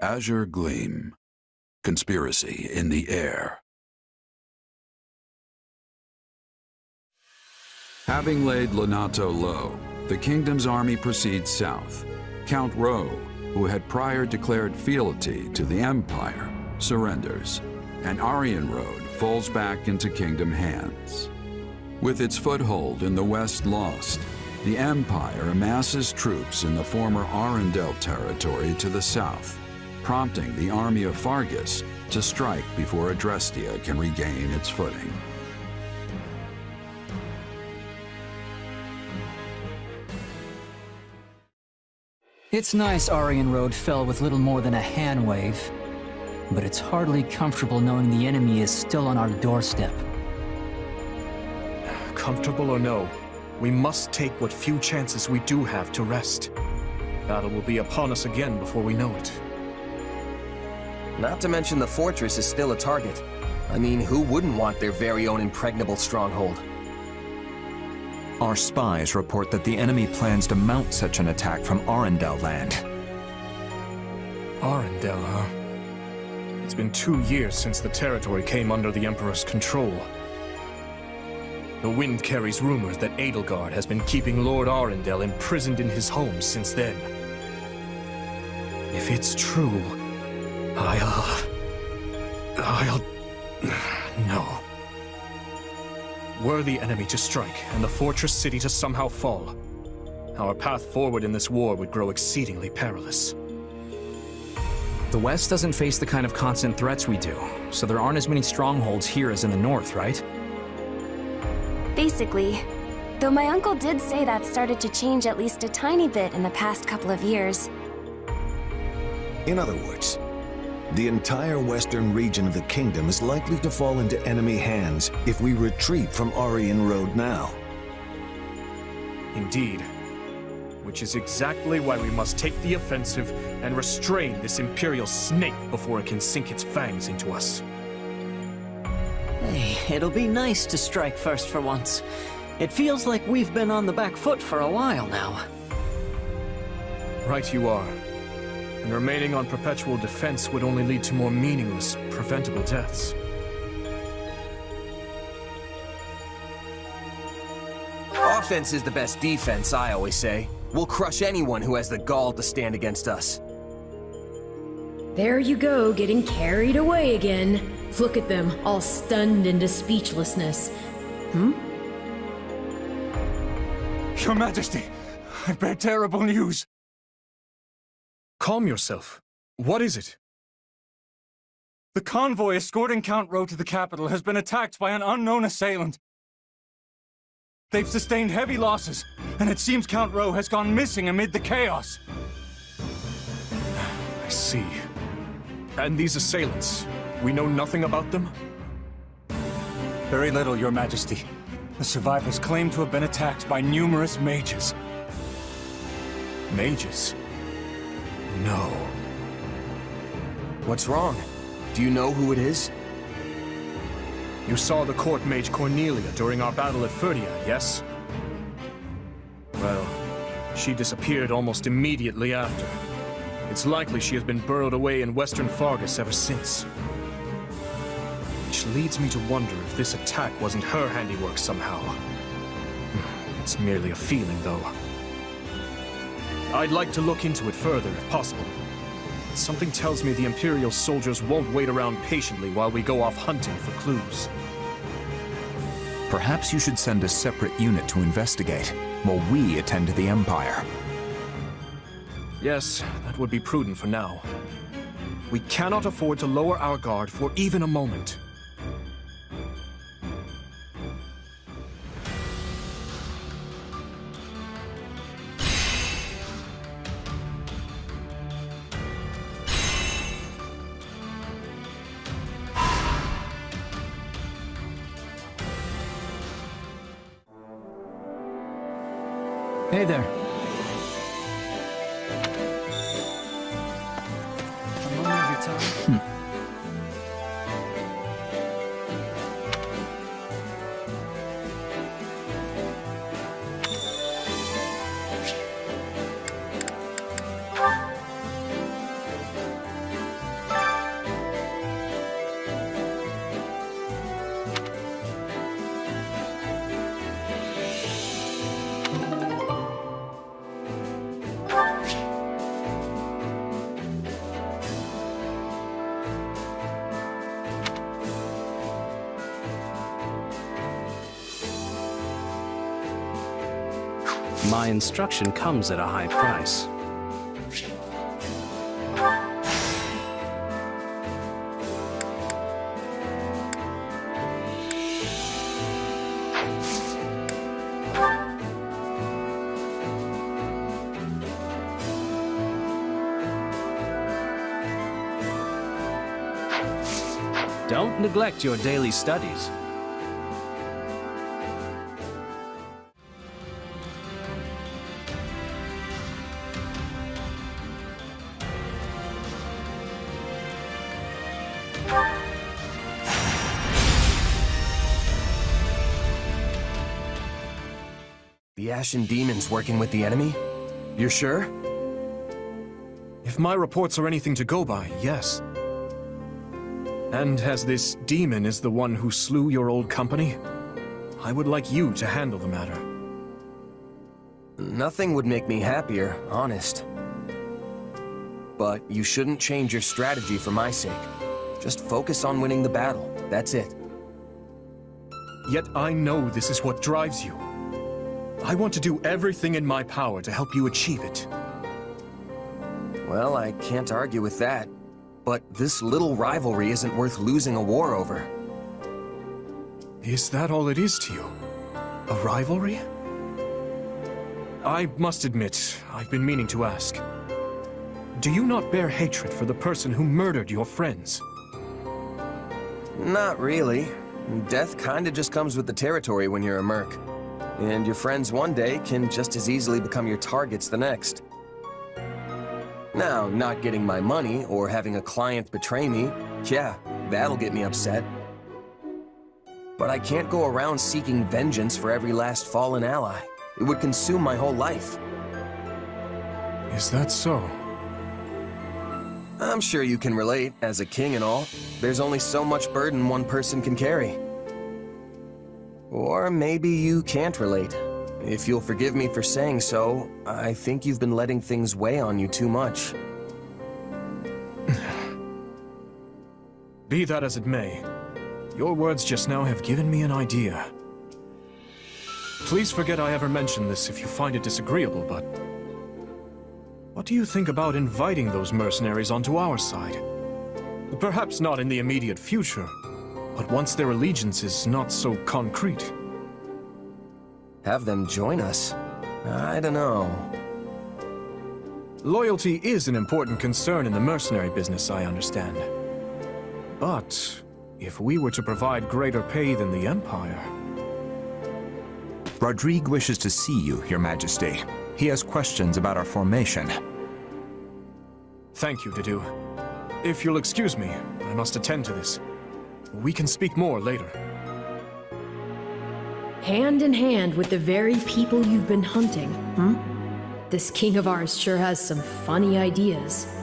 Azure Gleam. Conspiracy in the air. Having laid Lonato low, the kingdom's army proceeds south. Count Rowe, who had prior declared fealty to the Empire, surrenders, and Arianrhod falls back into kingdom hands. With its foothold in the west lost, the Empire amasses troops in the former Arundel territory to the south, prompting the army of Faerghus to strike before Adrestia can regain its footing. It's nice Arianrhod fell with little more than a hand wave, but it's hardly comfortable knowing the enemy is still on our doorstep. Comfortable or no, we must take what few chances we do have to rest. Battle will be upon us again before we know it. Not to mention the fortress is still a target. I mean, who wouldn't want their very own impregnable stronghold? Our spies report that the enemy plans to mount such an attack from Arundel land. Arundel, huh? It's been two years since the territory came under the Emperor's control. The wind carries rumors that Edelgard has been keeping Lord Arundel imprisoned in his home since then. If it's true, I'll... I'll... No. Were the enemy to strike, and the fortress city to somehow fall, our path forward in this war would grow exceedingly perilous. The West doesn't face the kind of constant threats we do, so there aren't as many strongholds here as in the North, right? Basically. Though my uncle did say that started to change at least a tiny bit in the past couple of years. In other words, the entire western region of the kingdom is likely to fall into enemy hands if we retreat from Arianrhod now. Indeed. Which is exactly why we must take the offensive and restrain this Imperial snake before it can sink its fangs into us. Hey, it'll be nice to strike first for once. It feels like we've been on the back foot for a while now. Right you are and remaining on perpetual defense would only lead to more meaningless, preventable deaths. Offense is the best defense, I always say. We'll crush anyone who has the gall to stand against us. There you go, getting carried away again. Look at them, all stunned into speechlessness. Hmm? Your Majesty, I bear terrible news. Calm yourself. What is it? The convoy escorting Count Rowe to the capital has been attacked by an unknown assailant. They've sustained heavy losses, and it seems Count Rowe has gone missing amid the chaos. I see. And these assailants, we know nothing about them? Very little, Your Majesty. The survivors claim to have been attacked by numerous mages. Mages? No. What's wrong? Do you know who it is? You saw the court mage Cornelia during our battle at Fhirdiad, yes? Well, she disappeared almost immediately after. It's likely she has been burrowed away in western Faerghus ever since. Which leads me to wonder if this attack wasn't her handiwork somehow. Hmm, it's merely a feeling, though. I'd like to look into it further if possible. But something tells me the Imperial soldiers won't wait around patiently while we go off hunting for clues. Perhaps you should send a separate unit to investigate, while we attend to the Empire. Yes, that would be prudent for now. We cannot afford to lower our guard for even a moment. Hey there. My instruction comes at a high price. Don't neglect your daily studies. Ashen Demon's working with the enemy? You're sure? If my reports are anything to go by, yes. And as this demon is the one who slew your old company, I would like you to handle the matter. Nothing would make me happier, honest. But you shouldn't change your strategy for my sake. Just focus on winning the battle, that's it. Yet I know this is what drives you. I want to do everything in my power to help you achieve it. Well, I can't argue with that. But this little rivalry isn't worth losing a war over. Is that all it is to you? A rivalry? I must admit, I've been meaning to ask. Do you not bear hatred for the person who murdered your friends? Not really. Death kinda just comes with the territory when you're a merc. And your friends one day can just as easily become your targets the next. Now, not getting my money or having a client betray me, yeah, that'll get me upset. But I can't go around seeking vengeance for every last fallen ally. It would consume my whole life. Is that so? I'm sure you can relate, as a king and all. There's only so much burden one person can carry. Or maybe you can't relate. If you'll forgive me for saying so, I think you've been letting things weigh on you too much. Be that as it may, your words just now have given me an idea. Please forget I ever mentioned this if you find it disagreeable, but... What do you think about inviting those mercenaries onto our side? Perhaps not in the immediate future, but once their allegiance is not so concrete. Have them join us? I don't know. Loyalty is an important concern in the mercenary business, I understand. But if we were to provide greater pay than the Empire... Rodrigue wishes to see you, Your Majesty. He has questions about our formation. Thank you, Dedue. If you'll excuse me, I must attend to this. We can speak more later. Hand in hand with the very people you've been hunting, hmm? This king of ours sure has some funny ideas.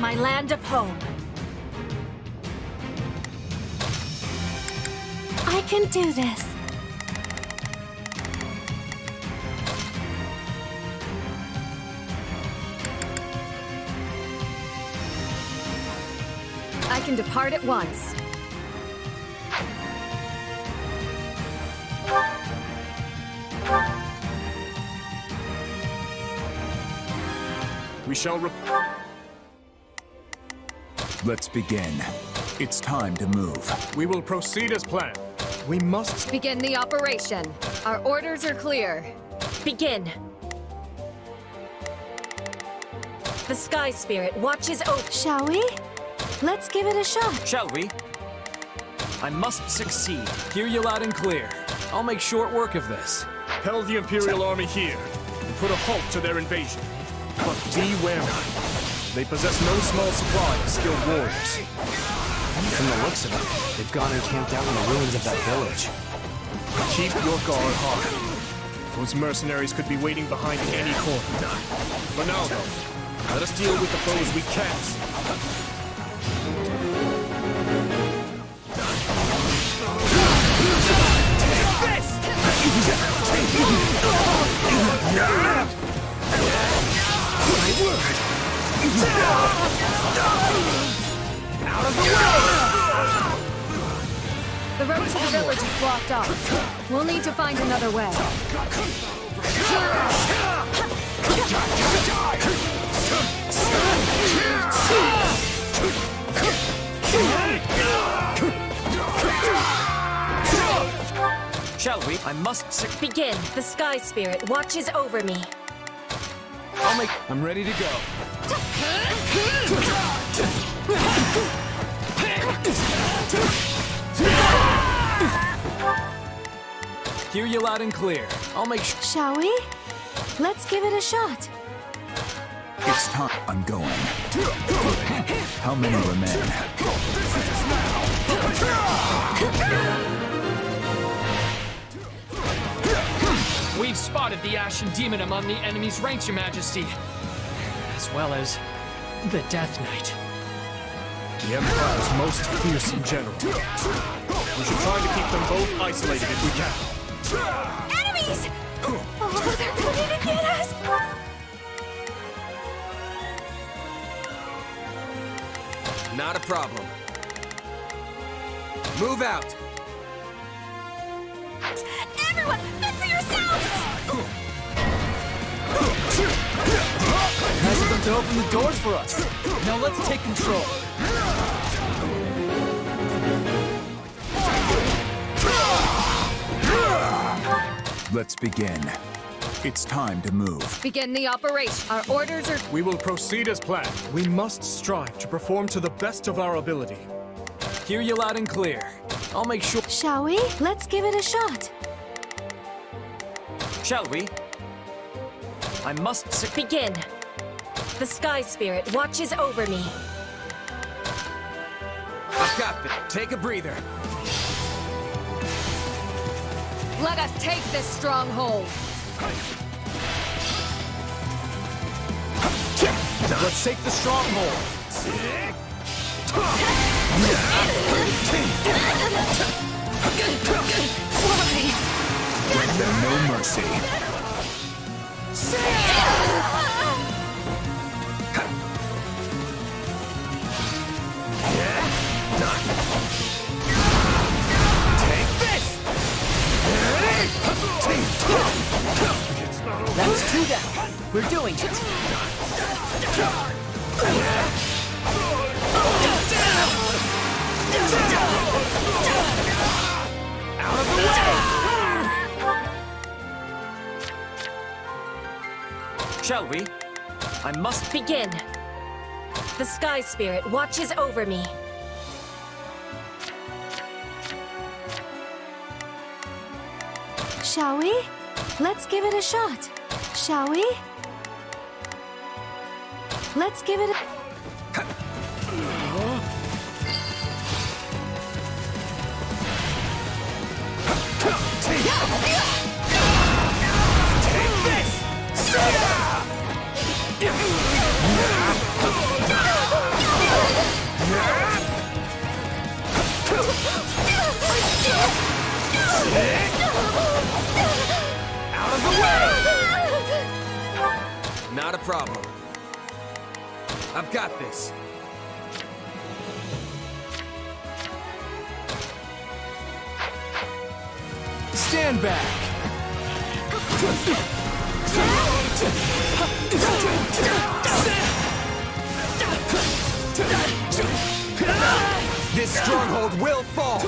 My land of home. I can do this. I can depart at once. We shall re- Let's begin. It's time to move. We will proceed as planned. We must Begin the operation. Our orders are clear. Begin. The Sky Spirit watches over. Shall we? Let's give it a shot. Shall we? I must succeed. Hear you loud and clear. I'll make short work of this. Compel the Imperial Army here and put a halt to their invasion. But be wary. They possess no small supply of skilled warriors. From the looks of it, they've gone and camped out in the ruins of that village. Keep your guard high. Those mercenaries could be waiting behind any corner. For now, though, let us deal with the foes we can. The road to the village is blocked off. We'll need to find another way. Shall we? I must Begin. The Sky Spirit watches over me. I'll make. I'm ready to go. Hear you loud and clear. I'll make sure. Shall we? Let's give it a shot. It's time. I'm going. How many remain? We've spotted the Ashen Demon among the enemy's ranks, Your Majesty. As well as the Death Knight. The Empire's most fearsome general. We should try to keep them both isolated if we can. Enemies! Oh, they're coming to get us! Not a problem. Move out! Everyone, fend for yourselves! Ask them to open the doors for us. Now let's take control. Let's begin. It's time to move. Begin the operation. Our orders are. We will proceed as planned. We must strive to perform to the best of our ability. Hear you loud and clear. I'll make sure. Shall we? Let's give it a shot. Shall we? I must Begin. The Sky Spirit watches over me. I've got this. Take a breather. Let us take this stronghold. Let's take the stronghold. There no mercy. That's two down. We're doing it. Begin. The Sky Spirit watches over me. Shall we? Let's give it a shot. Shall we? Let's give it a... of the way! Not a problem. I've got this. Stand back! This stronghold will fall!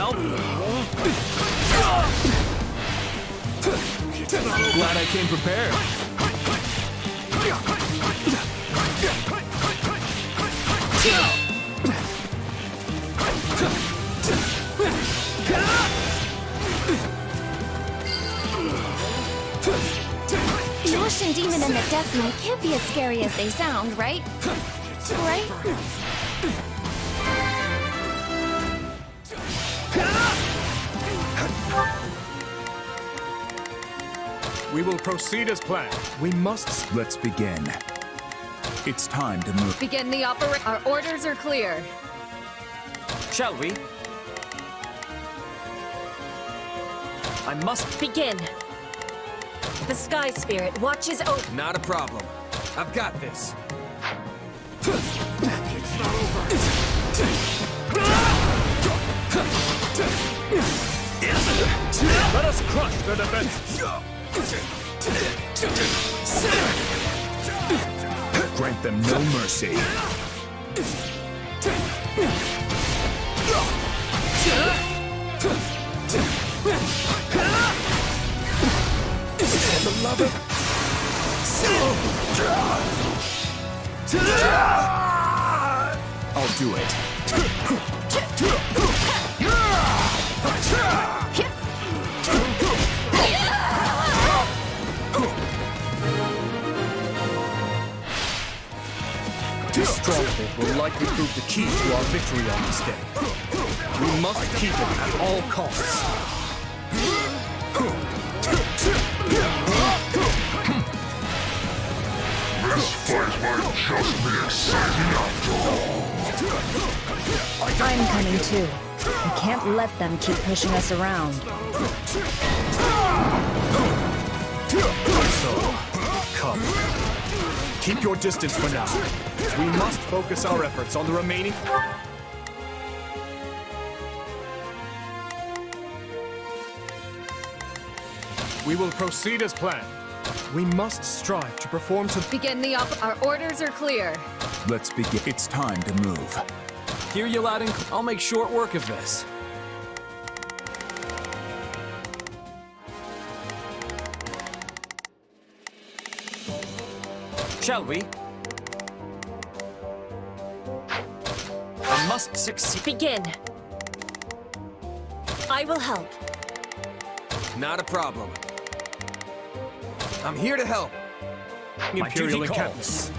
Help? Glad I came prepared. The Ashen Demon and the Death Knight can't be as scary as they sound, right? Right? We will proceed as planned. We must... Let's begin. It's time to move. Begin the operation. Our orders are clear. Shall we? I must begin. The Sky Spirit watches over. Not a problem. I've got this. Let us crush their defenses! Grant them no mercy. The love of... I'll do it. This stronghold will likely prove the key to our victory on this day. We must keep it at all costs. This fight might just be exciting after all. I'm coming too. We can't let them keep pushing us around. So, come. Keep your distance for now. We must focus our efforts on the remaining... We will proceed as planned. We must strive to perform to... Begin the op- Our orders are clear. Let's begin. It's time to move. Hear you loud and I'll make short work of this. Shall we? I must succeed. Begin. I will help. Not a problem. I'm here to help. Imperial My duty encampment.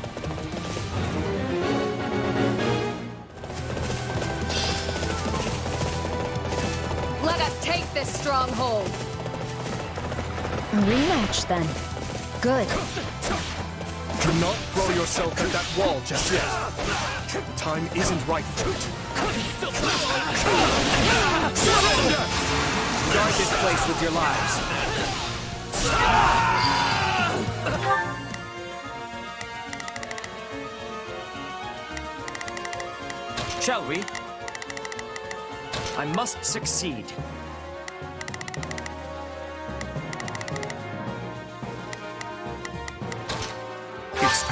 Let us take this stronghold. A rematch then. Good. Not throw yourself at that wall just yet. Time isn't right it. Guard this place with your lives. Shall we? I must succeed.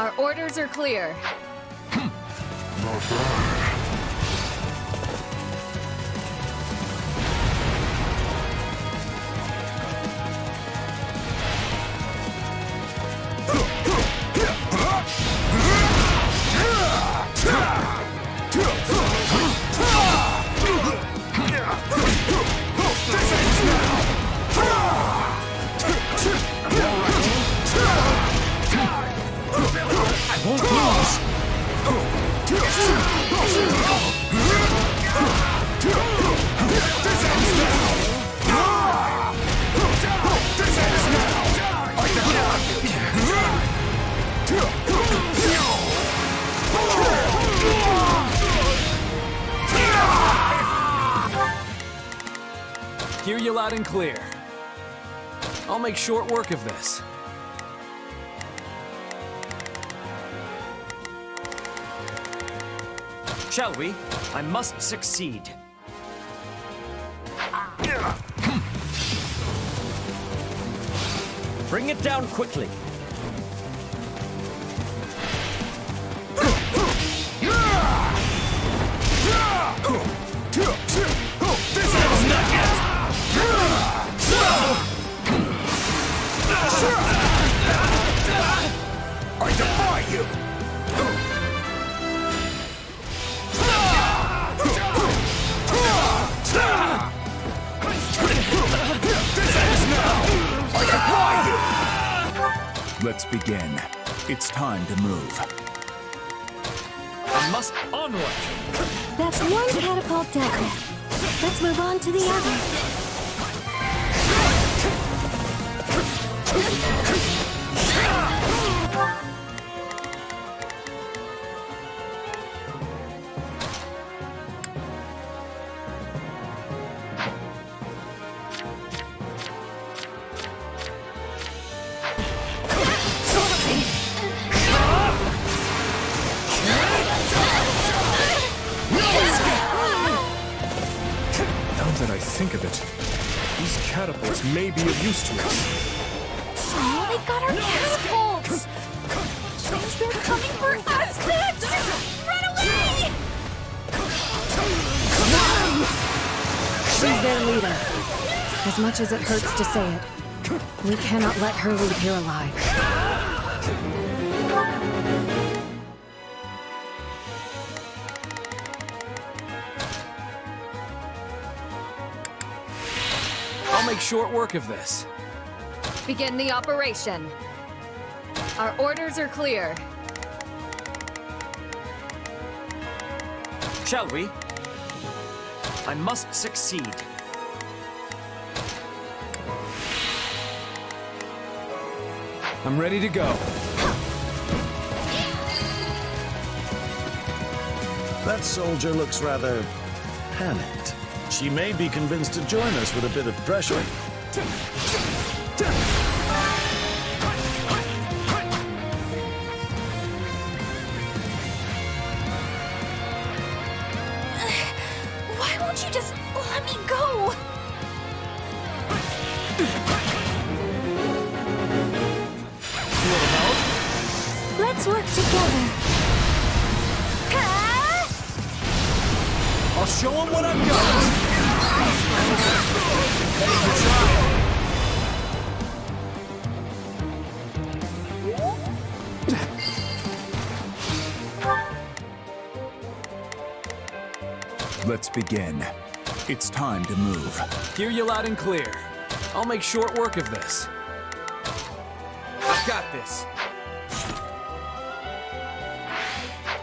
Our orders are clear. Hmm. Clear. I'll make short work of this. Shall we? I must succeed. Hmm. Bring it down quickly. Must onward. That's one catapult down. Let's move on to the other. May be of use to us. Oh, they got our catapults! They're coming for us! Run away! She's their leader. As much as it hurts to say it, we cannot let her leave here alive. Make short work of this. Begin the operation. Our orders are clear. Shall we? I must succeed. I'm ready to go. That soldier looks rather panicked. She may be convinced to join us with a bit of pressure. Time to move. Hear you loud and clear. I'll make short work of this. I've got this.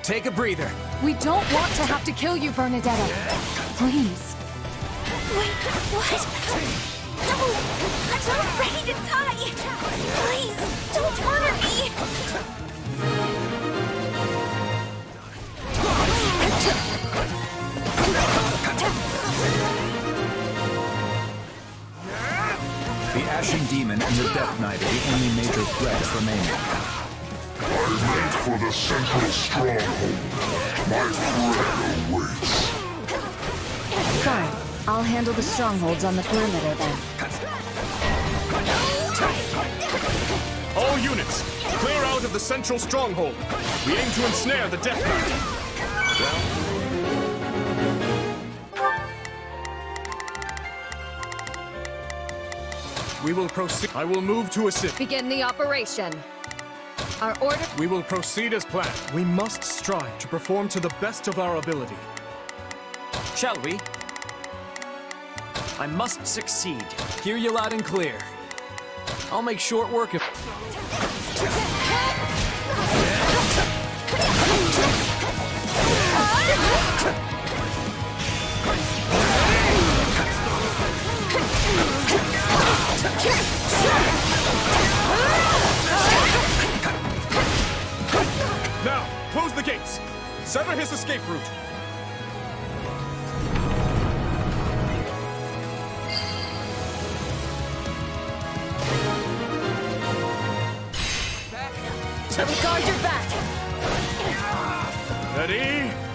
Take a breather. We don't want to have to kill you, Bernadetta. Please. Wait, what? No! I'm not ready to die! Please, don't murder me! The Ashen Demon and the Death Knight are the only major threats remaining. I wait for the central stronghold. My prey awaits. Fine. I'll handle the strongholds on the perimeter then. All units, clear out of the central stronghold. We aim to ensnare the Death Knight. We will proceed. I will move to assist. Begin the operation. Our order. We will proceed as planned. We must strive to perform to the best of our ability. Shall we? I must succeed. Hear you loud and clear. I'll make short work of. Now, close the gates. Sever his escape route. Guard your back! Ready?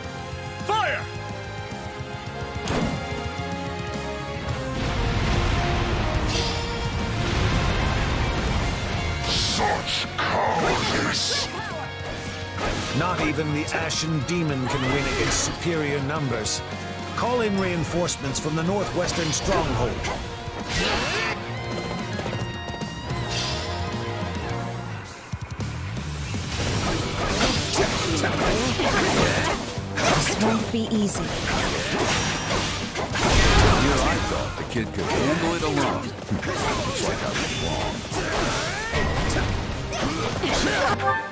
Even Ashen Demon can win against superior numbers. Call in reinforcements from the northwestern stronghold. This won't be easy. Here I thought the kid could handle it alone. Looks like I was wrong.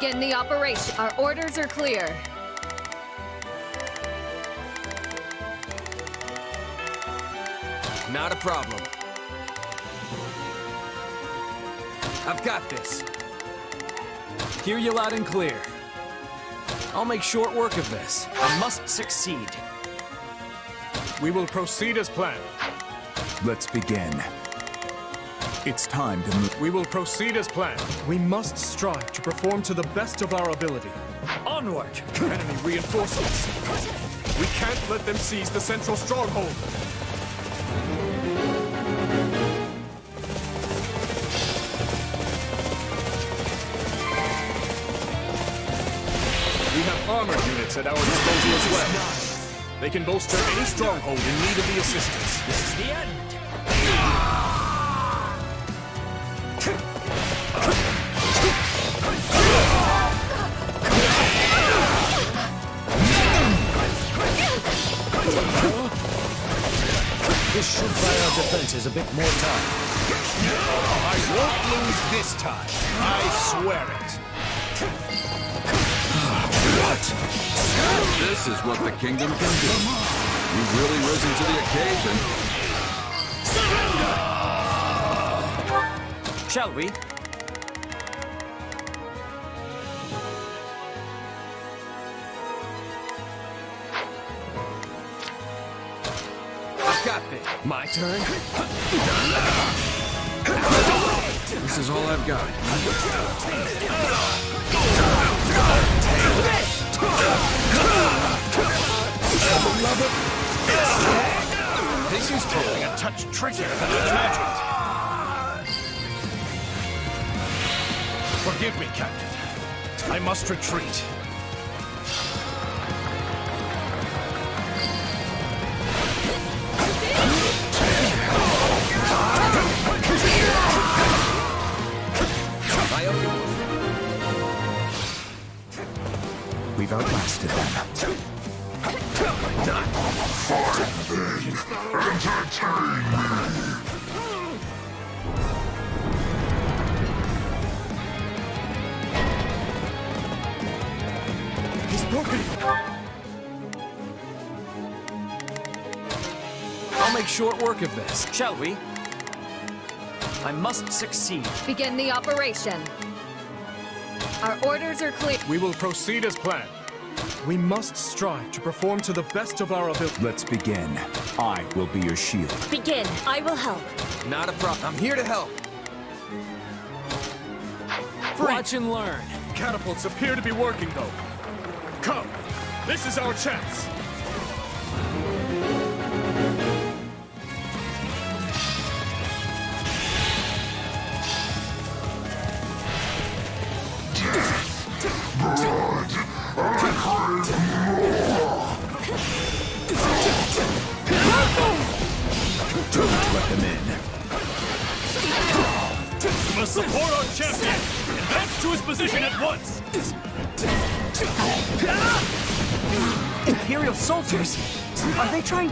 Begin the operation. Our orders are clear. Not a problem. I've got this. Hear you loud and clear. I'll make short work of this. I must succeed. We will proceed as planned. Let's begin. It's time to move. We will proceed as planned. We must strive to perform to the best of our ability. Onward! Enemy reinforcements. We can't let them seize the central stronghold. We have armored units at our disposal as well. They can bolster any stronghold in need of the assistance. This is the end. This should buy our defenses a bit more time. I won't lose this time. I swear it. What? This is what the kingdom can do. You've really risen to the occasion. Surrender! Shall we? My turn? This is all I've got. This is proving a touch trickier than I imagined. Forgive me, Captain. I must retreat. Work of this. Shall we? I must succeed. Begin the operation. Our orders are clear. We will proceed as planned. We must strive to perform to the best of our ability. Let's begin. I will be your shield. Begin. I will help. Not a problem. I'm here to help. Watch and learn. Catapults appear to be working, though. Come, this is our chance. Soldiers! Are they trying...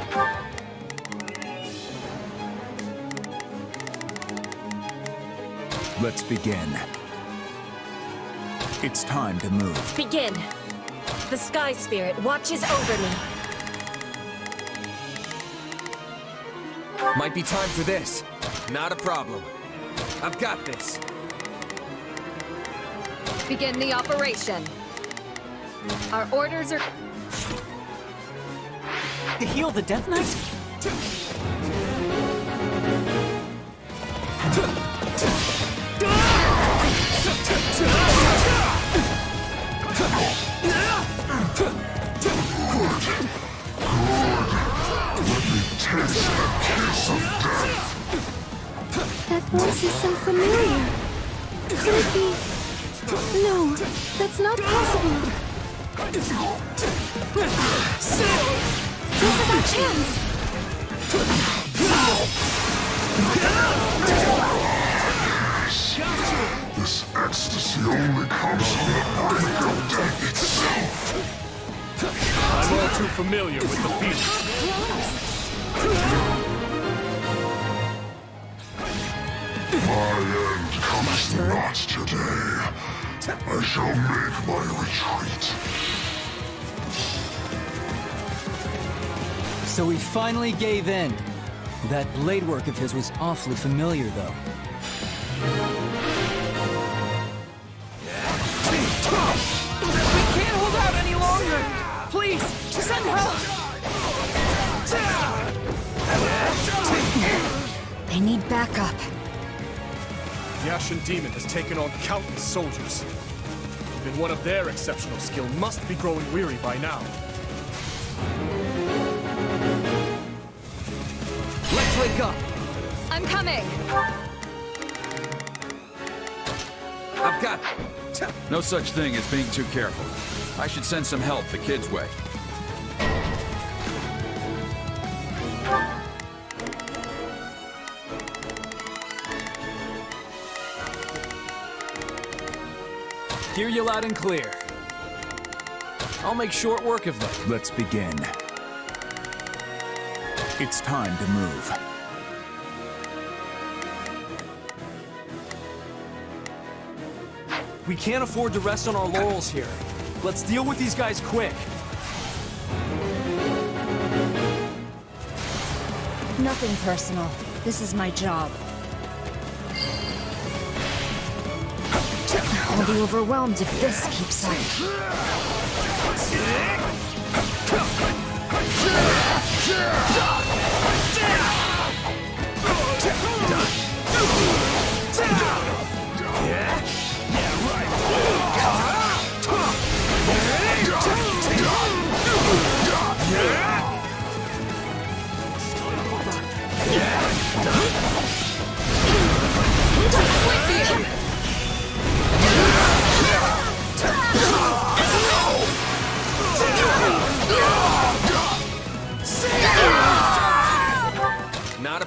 Let's begin. It's time to move. Begin. The Sky Spirit watches over me. Might be time for this. Not a problem. I've got this. Begin the operation. Our orders are... To heal the Death Knight? That voice is so familiar. Could it be... No, that's not possible. This This ecstasy only comes from the death itself. I'm all too familiar with the feeling. My end comes not today. I shall make my retreat. So he finally gave in. That blade work of his was awfully familiar, though. We can't hold out any longer! Please, send help! They need backup. The Ashen Demon has taken on countless soldiers. Even one of their exceptional skill must be growing weary by now. Let's wake up! I'm coming! I've got... No such thing as being too careful. I should send some help the kid's way. Hear you loud and clear. I'll make short work of them. Let's begin. It's time to move. We can't afford to rest on our laurels here. Let's deal with these guys quick. Nothing personal. This is my job. I'll be overwhelmed if this keeps up. Not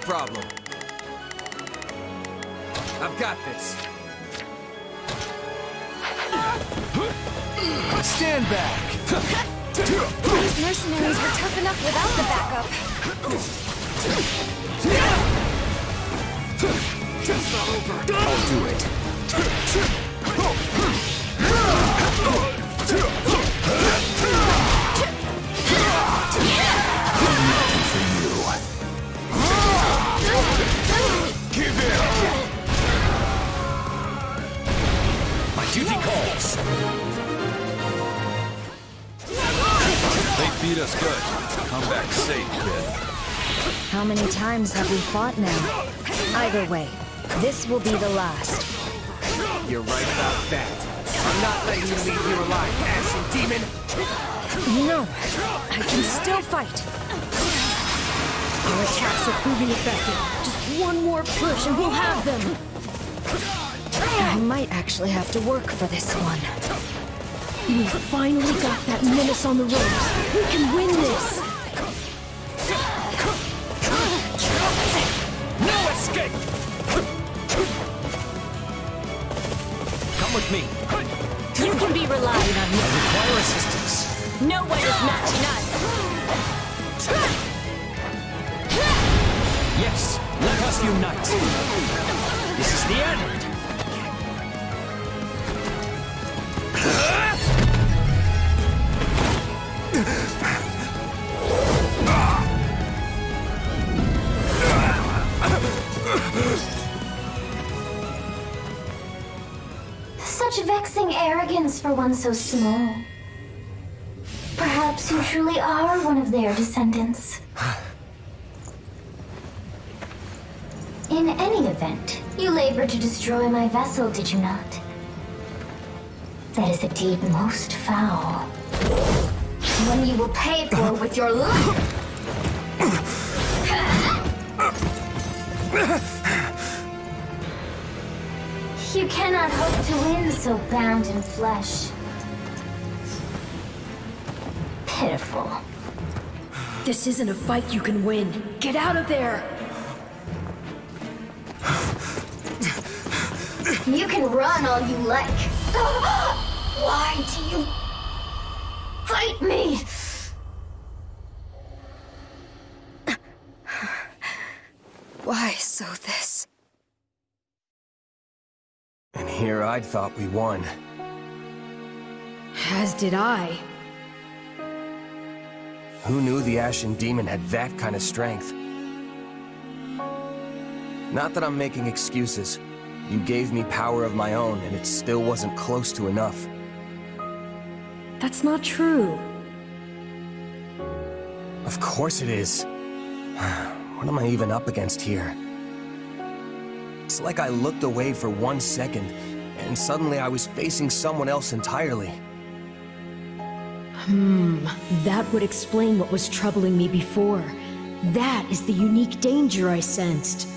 problem. I've got this. Stand back! These mercenaries were tough enough without the backup. We fought now? Either way, this will be the last. You're right about that. I'm not letting you leave here alive, Ashen Demon! No, I can still fight. Our attacks are proving effective. Just one more push and we'll have them. I might actually have to work for this one. We finally got that menace on the ropes. We can win this. No one is matching us! Yes! Let us unite! This is the end! Such vexing arrogance for one so small. Perhaps you truly are one of their descendants. In any event, you labored to destroy my vessel, did you not? That is a deed most foul. One you will pay for it with your life! You cannot hope to win so bound in flesh. Pitiful. This isn't a fight you can win. Get out of there! You can run all you like. Why do you fight me? Why so this? And here I'd thought we won. As did I. Who knew the Ashen Demon had that kind of strength? Not that I'm making excuses. You gave me power of my own, and it still wasn't close to enough. That's not true. Of course it is. What am I even up against here? It's like I looked away for one second, and suddenly I was facing someone else entirely. Hmm, that would explain what was troubling me before. That is the unique danger I sensed.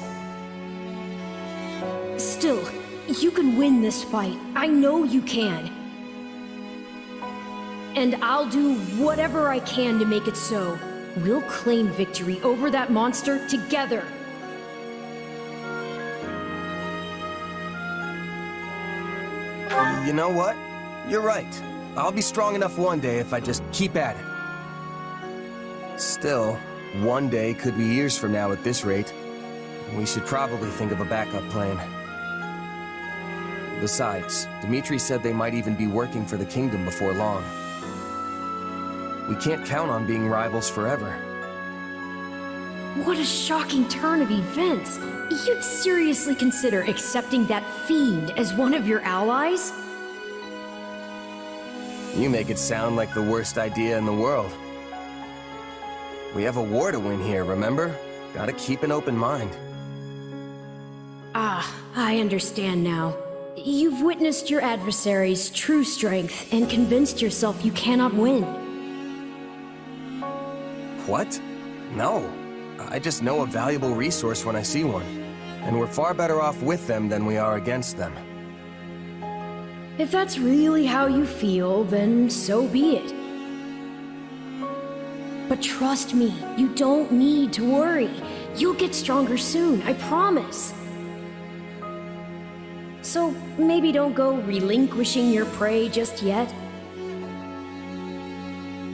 Still, you can win this fight. I know you can. And I'll do whatever I can to make it so. We'll claim victory over that monster together. You know what? You're right. I'll be strong enough one day if I just keep at it. Still, one day could be years from now at this rate. We should probably think of a backup plan. Besides, Dimitri said they might even be working for the Kingdom before long. We can't count on being rivals forever. What a shocking turn of events! You'd seriously consider accepting that fiend as one of your allies? You make it sound like the worst idea in the world. We have a war to win here, remember? Gotta keep an open mind. Ah, I understand now. You've witnessed your adversary's true strength and convinced yourself you cannot win. What? No. I just know a valuable resource when I see one. And we're far better off with them than we are against them. If that's really how you feel, then so be it. But trust me, you don't need to worry. You'll get stronger soon, I promise. So maybe don't go relinquishing your prey just yet.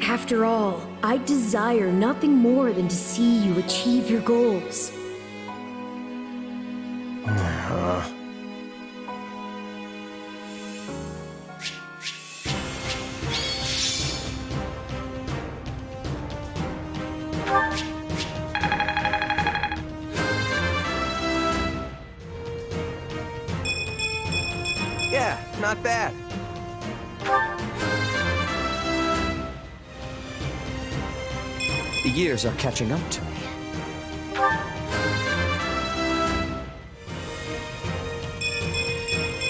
After all, I desire nothing more than to see you achieve your goals. Years are catching up to me.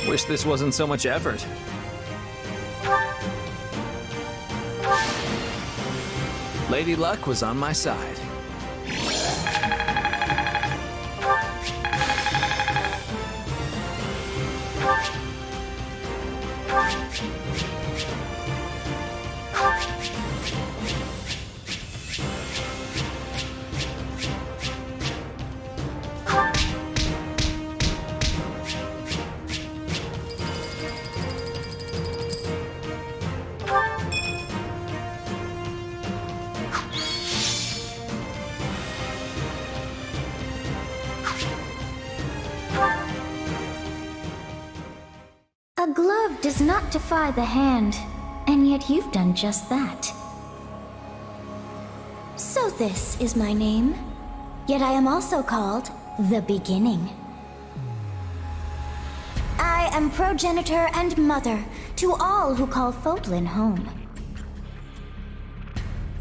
Wish this wasn't so much effort. Lady Luck was on my side. Not defy the hand, and yet you've done just that. So this is my name. Yet I am also called the Beginning. I am progenitor and mother to all who call Fodlan home.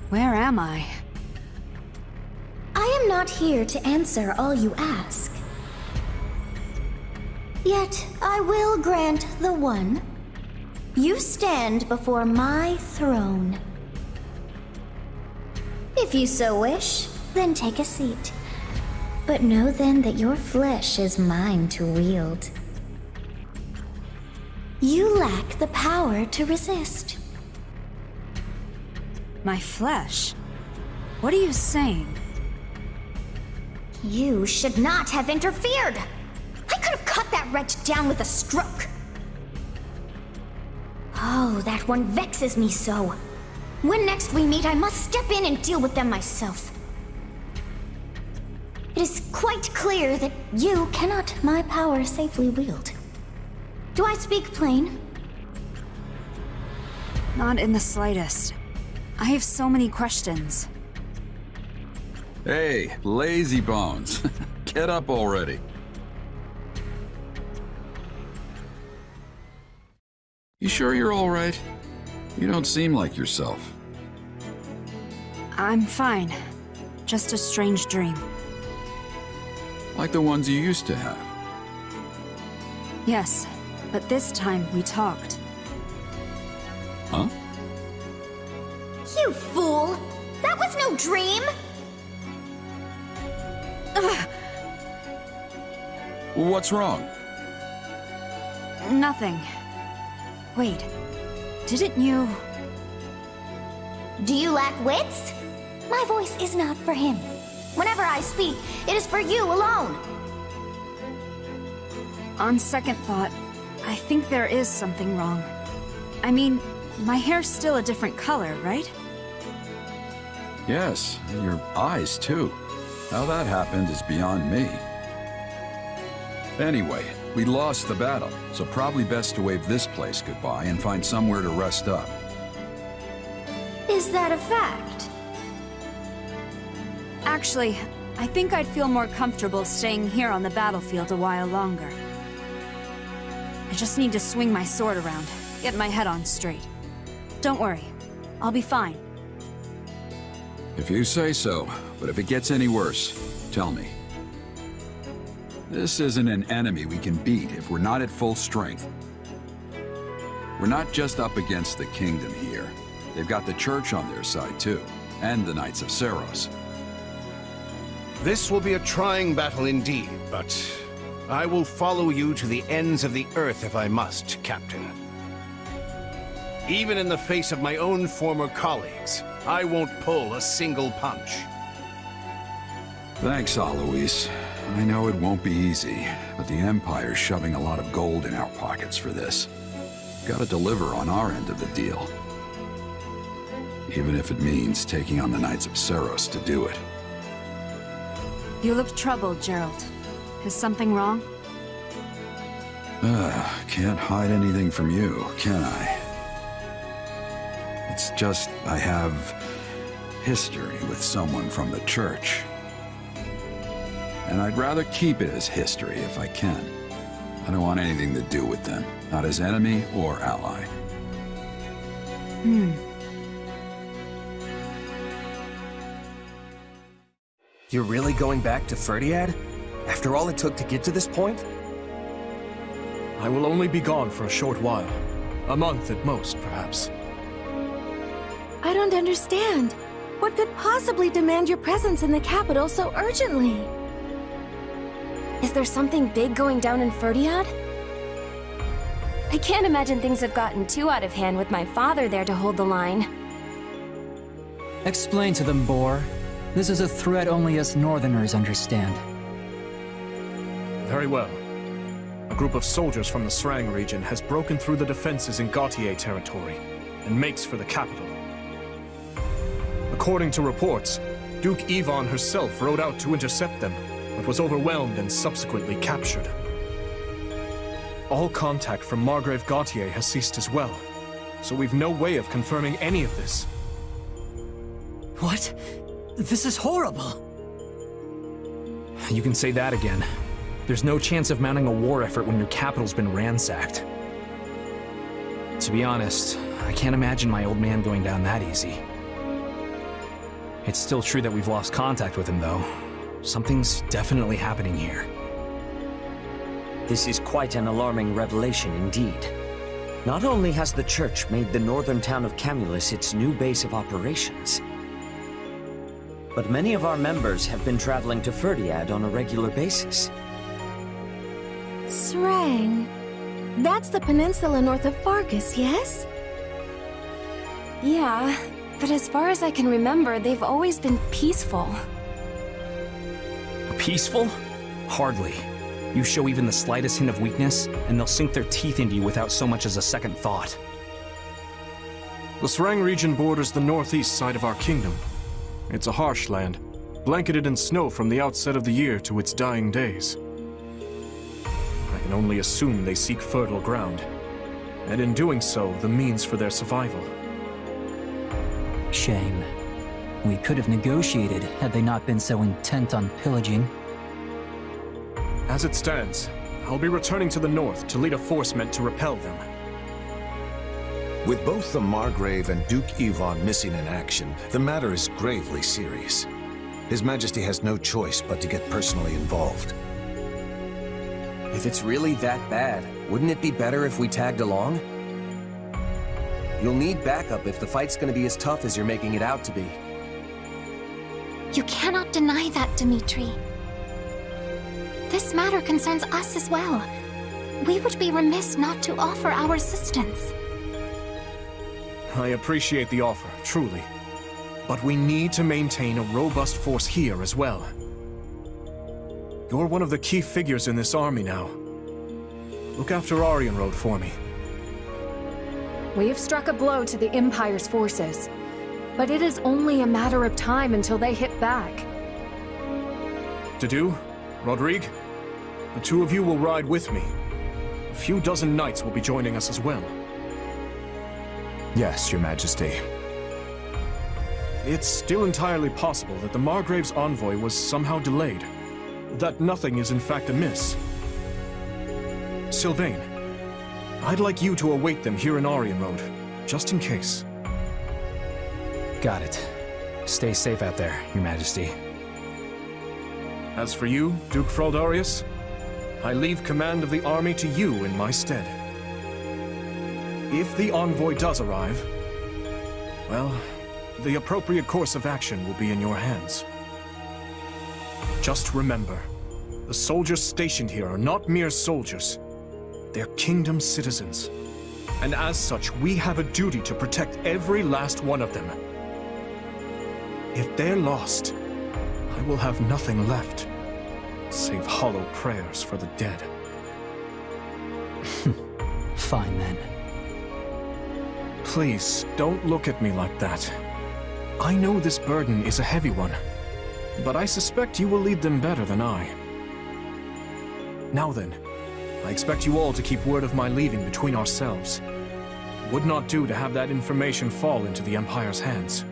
Where am I? I am not here to answer all you ask. Yet I will grant the one. You stand before my throne. If you so wish, then take a seat. But know then that your flesh is mine to wield. You lack the power to resist. My flesh? What are you saying? You should not have interfered! I could have cut that wretch down with a stroke! Oh, that one vexes me so. When next we meet, I must step in and deal with them myself. It is quite clear that you cannot my power safely wield. Do I speak plain? Not in the slightest. I have so many questions. Hey, lazy bones. Get up already. You sure you're alright? You don't seem like yourself. I'm fine. Just a strange dream. Like the ones you used to have. Yes, but this time we talked. Huh? You fool! That was no dream! Ugh. What's wrong? Nothing. Wait. Didn't you... Do you lack wits? My voice is not for him. Whenever I speak, it is for you alone. On second thought, I think there is something wrong. I mean, my hair's still a different color, right? Yes, and your eyes too. How that happened is beyond me. Anyway, we lost the battle, so probably best to wave this place goodbye and find somewhere to rest up. Is that a fact? Actually, I think I'd feel more comfortable staying here on the battlefield a while longer. I just need to swing my sword around, get my head on straight. Don't worry, I'll be fine. If you say so, but if it gets any worse, tell me. This isn't an enemy we can beat if we're not at full strength. We're not just up against the Kingdom here. They've got the Church on their side too, and the Knights of Seiros. This will be a trying battle indeed, but I will follow you to the ends of the earth if I must, Captain. Even in the face of my own former colleagues, I won't pull a single punch. Thanks, Alois. I know it won't be easy, but the Empire's shoving a lot of gold in our pockets for this. Gotta deliver on our end of the deal. Even if it means taking on the Knights of Seiros to do it. You look troubled, Jeralt. Is something wrong? Uh, can't hide anything from you, can I? It's just I have history with someone from the church. And I'd rather keep it as history if I can. I don't want anything to do with them, not as enemy or ally. Hmm. You're really going back to Fhirdiad? After all it took to get to this point? I will only be gone for a short while. A month at most, perhaps. I don't understand. What could possibly demand your presence in the capital so urgently? Is there something big going down in Fhirdiad? I can't imagine things have gotten too out of hand with my father there to hold the line. Explain to them, Boar. This is a threat only us Northerners understand. Very well. A group of soldiers from the Sreng region has broken through the defenses in Gautier territory and makes for the capital. According to reports, Duke Yvonne herself rode out to intercept them, but was overwhelmed and subsequently captured. All contact from Margrave Gautier has ceased as well, so we've no way of confirming any of this. What? This is horrible. You can say that again. There's no chance of mounting a war effort when your capital's been ransacked. To be honest, I can't imagine my old man going down that easy. It's still true that we've lost contact with him, though. Something's definitely happening here. This is quite an alarming revelation indeed. Not only has the Church made the northern town of Camulus its new base of operations, but many of our members have been traveling to Fhirdiad on a regular basis. Sreng. That's the peninsula north of Faerghus, yes? Yeah, but as far as I can remember, they've always been peaceful. Peaceful? Hardly. You show even the slightest hint of weakness, and they'll sink their teeth into you without so much as a second thought. The Sreng region borders the northeast side of our kingdom. It's a harsh land, blanketed in snow from the outset of the year to its dying days. I can only assume they seek fertile ground, and in doing so, the means for their survival. Shame. We could have negotiated had they not been so intent on pillaging. As it stands, I'll be returning to the north to lead a force meant to repel them. With both the Margrave and Duke Ivan missing in action, the matter is gravely serious. His Majesty has no choice but to get personally involved. If it's really that bad, wouldn't it be better if we tagged along? You'll need backup if the fight's gonna be as tough as you're making it out to be. You cannot deny that, Dimitri. This matter concerns us as well. We would be remiss not to offer our assistance. I appreciate the offer, truly. But we need to maintain a robust force here as well. You're one of the key figures in this army now. Look after Arianrhod for me. We have struck a blow to the Empire's forces, but it is only a matter of time until they hit back. Dedue, Rodrigue, the two of you will ride with me. A few dozen knights will be joining us as well. Yes, your majesty. It's still entirely possible that the Margrave's envoy was somehow delayed. That nothing is in fact amiss. Sylvain, I'd like you to await them here in Arianrhod, just in case. Got it. Stay safe out there, your majesty. As for you, Duke Fraldarius, I leave command of the army to you in my stead. If the envoy does arrive, well, the appropriate course of action will be in your hands. Just remember, the soldiers stationed here are not mere soldiers. They're kingdom citizens. And as such, we have a duty to protect every last one of them. If they're lost, I will have nothing left, save hollow prayers for the dead. Fine then. Please, don't look at me like that. I know this burden is a heavy one, but I suspect you will lead them better than I. Now then, I expect you all to keep word of my leaving between ourselves. It would not do to have that information fall into the Empire's hands.